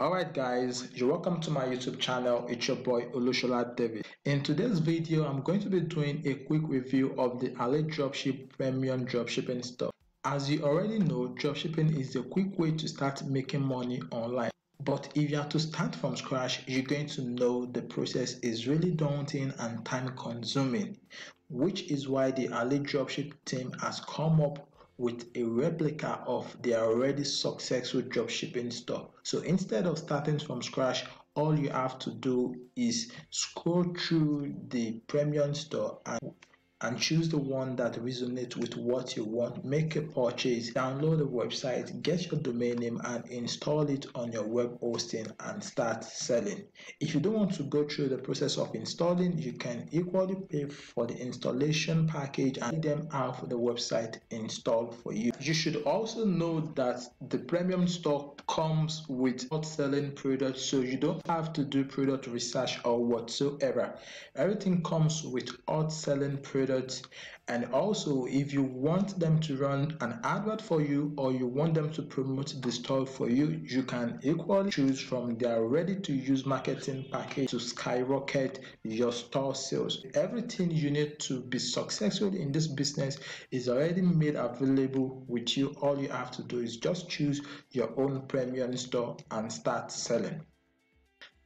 Alright guys, you're welcome to my YouTube channel, it's your boy Olusola David. In today's video, I'm going to be doing a quick review of the Ali Dropship Premium Dropshipping Store. As you already know, dropshipping is a quick way to start making money online. But if you have to start from scratch, you're going to know the process is really daunting and time consuming, which is why the Ali Dropship team has come up with a replica of their already successful dropshipping store. So instead of starting from scratch, all you have to do is scroll through the premium store and and choose the one that resonates with what you want. Make a purchase, download the website, get your domain name and install it on your web hosting and start selling. If you don't want to go through the process of installing, you can equally pay for the installation package and them have the website installed for you. You should also know that the premium store comes with hot selling products so you don't have to do product research or whatsoever. Everything comes with hot selling products and also if you want them to run an advert for you or you want them to promote the store for you you can equally choose from their ready to use marketing package to skyrocket your store sales. Everything you need to be successful in this business is already made available with you. All you have to do is just choose your own premium store and start selling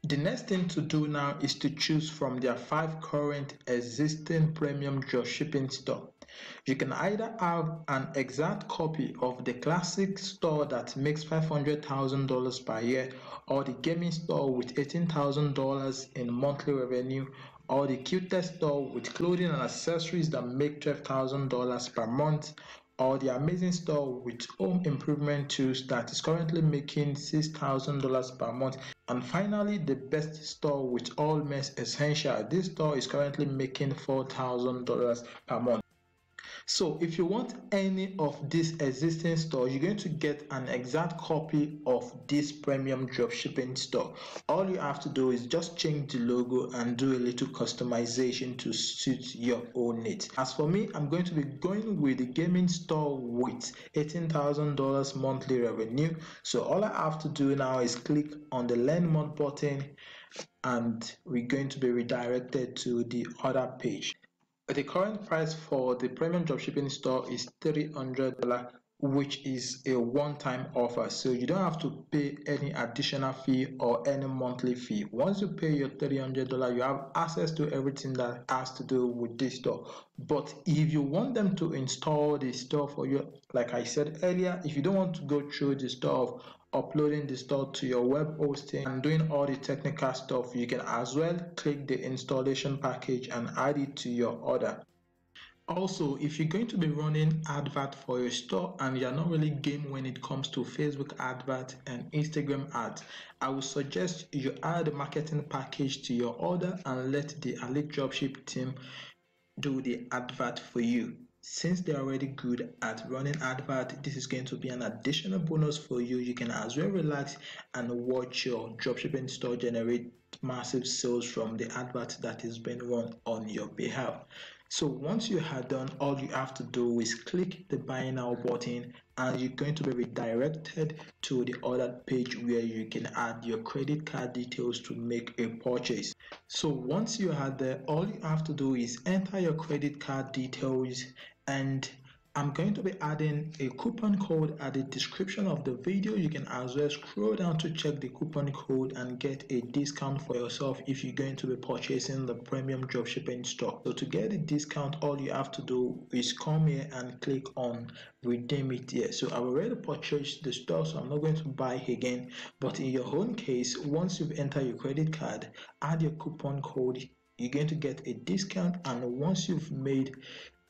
the next thing to do now is to choose from their five current existing premium dropshipping store. You can either have an exact copy of the classic store that makes $500,000 per year or the gaming store with $18,000 in monthly revenue or the cutest store with clothing and accessories that make $12,000 per month or the amazing store with home improvement tools that is currently making $6,000 per month. And finally, the best store with all men's essential. This store is currently making $4,000 per month. So if you want any of these existing stores, you're going to get an exact copy of this premium dropshipping store. All you have to do is just change the logo and do a little customization to suit your own needs. As for me, I'm going to be going with the gaming store with $18,000 monthly revenue. So all I have to do now is click on the learn more button and we're going to be redirected to the other page. The current price for the premium dropshipping store is $300 which is a one-time offer. So you don't have to pay any additional fee or any monthly fee. Once you pay your $300 you have access to everything that has to do with this store. But if you want them to install the store for you like i said earlier if you don't want to go through the store uploading the store to your web hosting and doing all the technical stuff you can as well click the installation package and add it to your order. Also if you're going to be running advert for your store and you're not really game when it comes to facebook advert and instagram ads i would suggest you add a marketing package to your order and let the Ali Dropship team do the advert for you since they're already good at running advert this is going to be an additional bonus for you. You can as well relax and watch your dropshipping store generate massive sales from the advert that is being run on your behalf so once you have done all you have to do is click the buy now button and you're going to be redirected to the other page where you can add your credit card details to make a purchase. So once you are there all you have to do is enter your credit card details and I'm going to be adding a coupon code at the description of the video. You can as well scroll down to check the coupon code and get a discount for yourself if you're going to be purchasing the premium dropshipping store. So to get a discount, all you have to do is come here and click on redeem it here. So I've already purchased the store, so I'm not going to buy again. But in your own case, once you've entered your credit card, add your coupon code you're going to get a discount and once you've made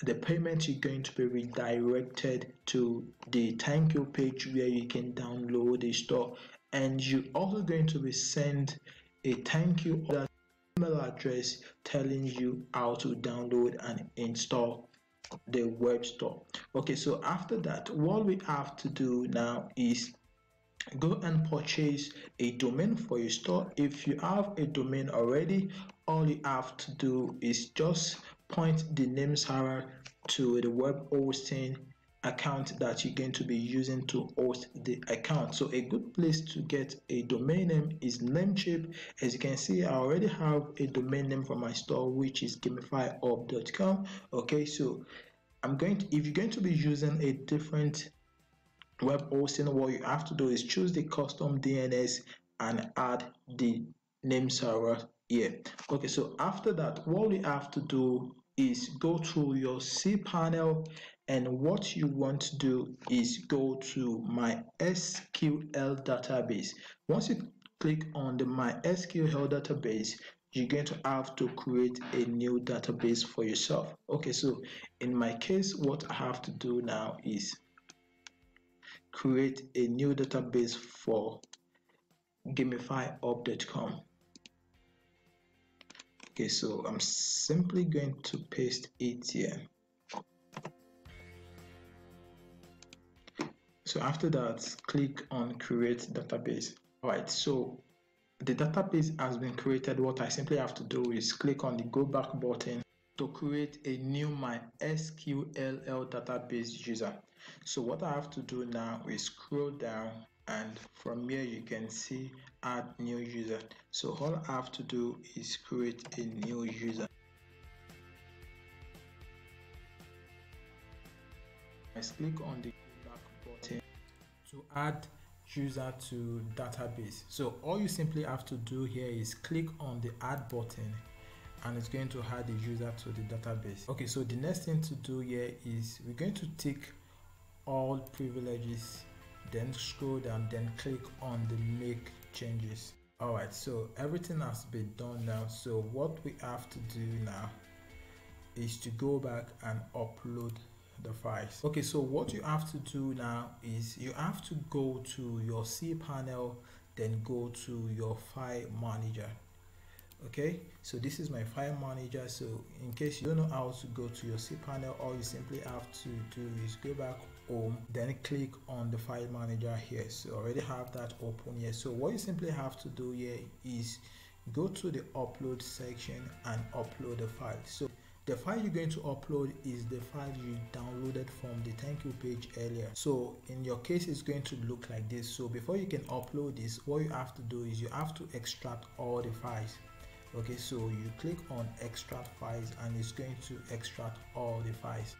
the payment is going to be redirected to the thank you page where you can download the store. And you're also going to be sent a thank you email address telling you how to download and install the web store. Okay so after that what we have to do now is go and purchase a domain for your store. If you have a domain already all you have to do is just point the name server to the web hosting account that you're going to be using to host the account. So a good place to get a domain name is namecheap. As you can see i already have a domain name for my store which is gamifyhub.com okay so i'm going to if you're going to be using a different web hosting what you have to do is choose the custom dns and add the name server here okay so after that what we have to do is go to your cpanel and what you want to do is go to my SQL database. Once you click on the my SQL database you're going to have to create a new database for yourself. Okay so in my case what I have to do now is create a new database for gamifyhub.com okay so I'm simply going to paste it here. So after that click on create database. All right so the database has been created. What I simply have to do is click on the go back button to create a new MySQL database user. So what I have to do now is scroll down and from here you can see add new user. So all I have to do is create a new user. Let's click on the back button to add user to database. So all you simply have to do here is click on the add button and it's going to add the user to the database. Okay so the next thing to do here is we're going to tick all privileges then scroll down then click on the make changes. All right so everything has been done now. So what we have to do now is to go back and upload the files. Okay so what you have to do now is you have to go to your cpanel then go to your file manager okay? So this is my file manager. So in case you don't know how to go to your cpanel all you simply have to do is go back home then click on the file manager here. So already have that open here. So what you simply have to do here is go to the upload section and upload the file. So the file you're going to upload is the file you downloaded from the thank you page earlier. So in your case it's going to look like this. So before you can upload this what you have to do is you have to extract all the files okay so you click on extract files and it's going to extract all the files.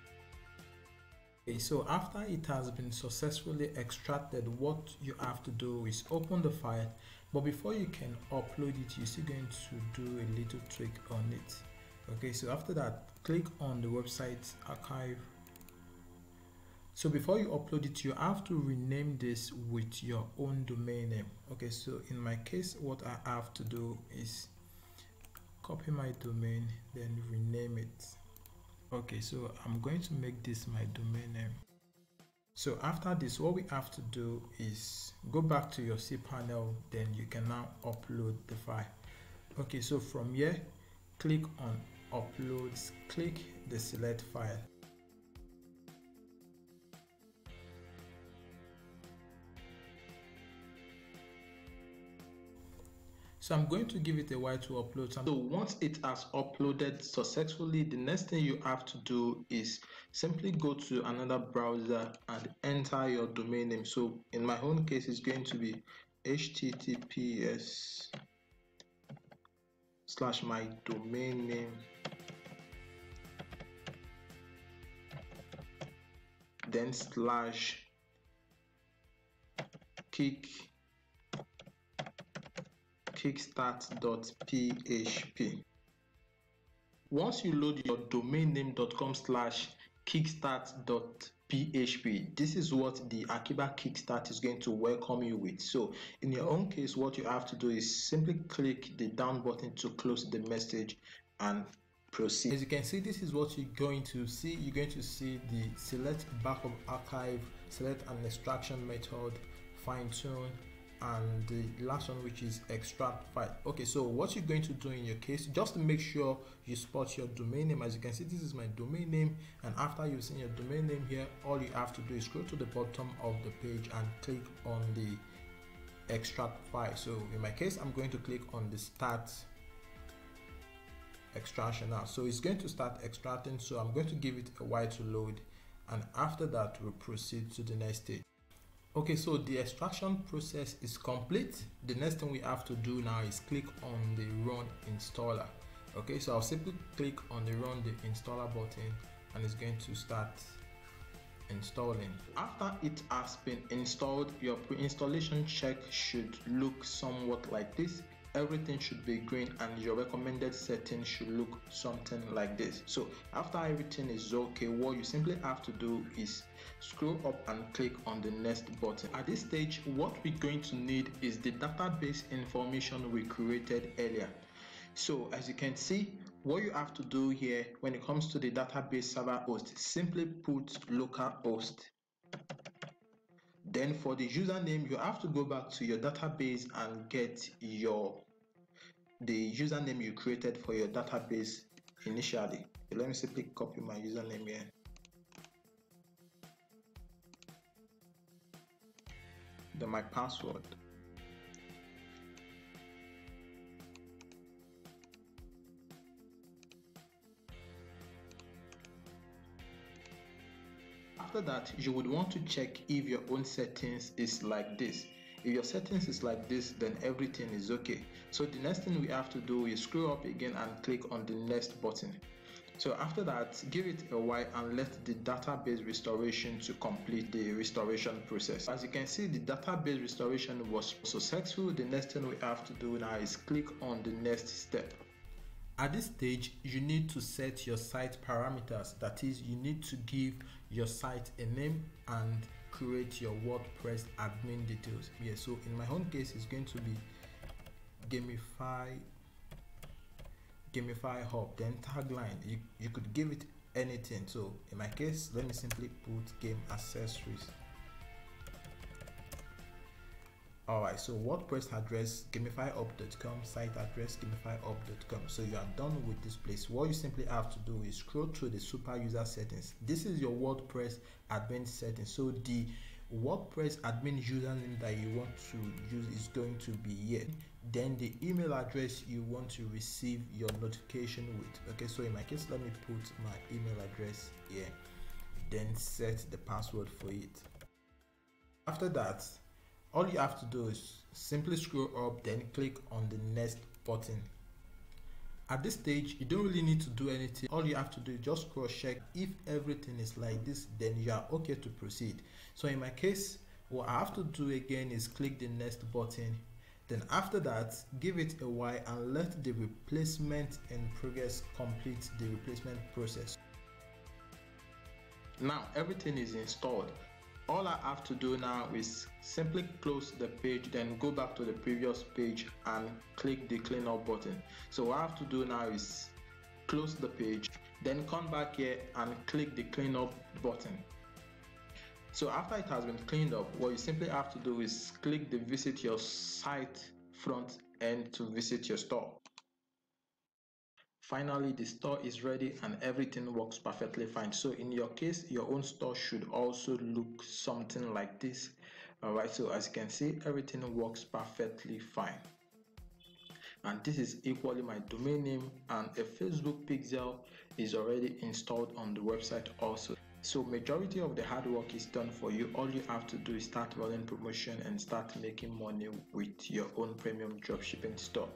Okay so after it has been successfully extracted what you have to do is open the file but before you can upload it you're still going to do a little trick on it. Okay so after that click on the website archive. So before you upload it you have to rename this with your own domain name. Okay so in my case what i have to do is copy my domain then rename it. Okay so i'm going to make this my domain name. So after this what we have to do is go back to your cpanel then you can now upload the file. Okay so from here click on uploads click the select file so i'm going to give it a while to upload so once it has uploaded successfully the next thing you have to do is simply go to another browser and enter your domain name. So in my own case it's going to be https slash my domain name. Then slash kick kickstart.php. Once you load your domain name.com slash kickstart.php, this is what the Akeeba Kickstart is going to welcome you with. So in your own case, what you have to do is simply click the down button to close the message and proceed. As you can see, this is what you're going to see. You're going to see the select backup archive, select an extraction method, fine tune, and the last one which is extract file. Okay so what you're going to do in your case just make sure you spot your domain name. As you can see this is my domain name and after you've seen your domain name here all you have to do is scroll to the bottom of the page and click on the extract file. So in my case i'm going to click on the start extraction now. So it's going to start extracting so i'm going to give it a while to load and after that we'll proceed to the next stage okay so the extraction process is complete. The next thing we have to do now is click on the run installer. Okay so i'll simply click on the run the installer button and it's going to start installing. After it has been installed your pre-installation check should look somewhat like this everything should be green and your recommended setting should look something like this. So after everything is okay what you simply have to do is scroll up and click on the next button. At this stage what we're going to need is the database information we created earlier. So as you can see what you have to do here when it comes to the database server host simply put localhost then for the username you have to go back to your database and get your the username you created for your database initially. Let me simply copy my username here. Then my password. After that you would want to check if your own settings is like this if your settings is like this then everything is okay. So the next thing we have to do is scroll up again and click on the next button. So after that give it a while and let the database restoration to complete the restoration process. As you can see the database restoration was successful. The next thing we have to do now is click on the next step. At this stage, you need to set your site parameters. That is, you need to give your site a name and create your WordPress admin details. Yeah, so in my own case, it's going to be gamify gamify hub then tagline. You, you could give it anything. So in my case let me simply put game accessories Alright, so WordPress address gamifyhub.com, site address gamifyhub.com. So you are done with this place. What you simply have to do is scroll through the super user settings. This is your WordPress admin settings. So the WordPress admin username that you want to use is going to be here. Then the email address you want to receive your notification with. Okay, so in my case, let me put my email address here. Then set the password for it. After that, all you have to do is simply scroll up then click on the next button. At this stage you don't really need to do anything. All you have to do is just cross check. If everything is like this then you are okay to proceed. So in my case what i have to do again is click the next button. Then after that give it a while and let the replacement in progress complete the replacement process. Now everything is installed all I have to do now is simply close the page then go back to the previous page and click the cleanup button. So what I have to do now is close the page then come back here and click the cleanup button. So after it has been cleaned up what you simply have to do is click the visit your site front end to visit your store Finally, the store is ready and everything works perfectly fine. So in your case, your own store should also look something like this. Alright, so as you can see, everything works perfectly fine. And this is equally my domain name and a Facebook pixel is already installed on the website also. So majority of the hard work is done for you. All you have to do is start running promotion and start making money with your own premium dropshipping store.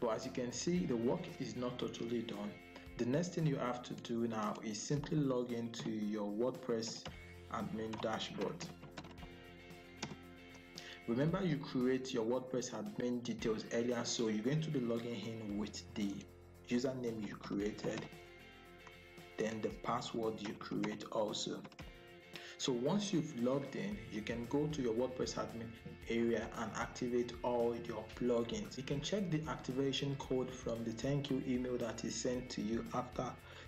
But as you can see, the work is not totally done. The next thing you have to do now is simply log into your WordPress admin dashboard. Remember you create your WordPress admin details earlier so you're going to be logging in with the username you created then the password you create also. So once you've logged in, you can go to your WordPress admin area and activate all your plugins. You can check the activation code from the thank you email that is sent to you after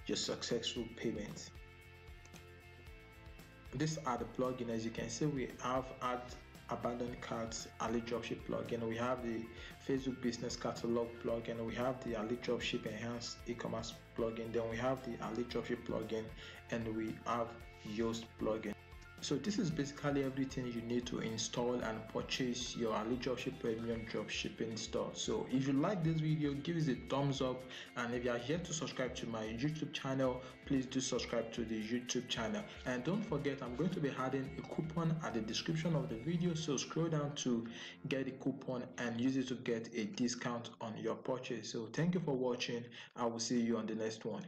your successful payment. These are the plugins. As you can see, we have add abandoned carts Ali Dropship plugin. We have the Facebook Business Catalog plugin. We have the Ali Dropship Enhanced E-commerce plugin. Then we have the Ali Dropship plugin, and we have Yoast plugin. So this is basically everything you need to install and purchase your Ali Dropship Premium Dropshipping store. So if you like this video, give it a thumbs up and if you are here to subscribe to my YouTube channel, please do subscribe to the YouTube channel. And don't forget, I'm going to be adding a coupon at the description of the video. So scroll down to get a coupon and use it to get a discount on your purchase. So thank you for watching. I will see you on the next one.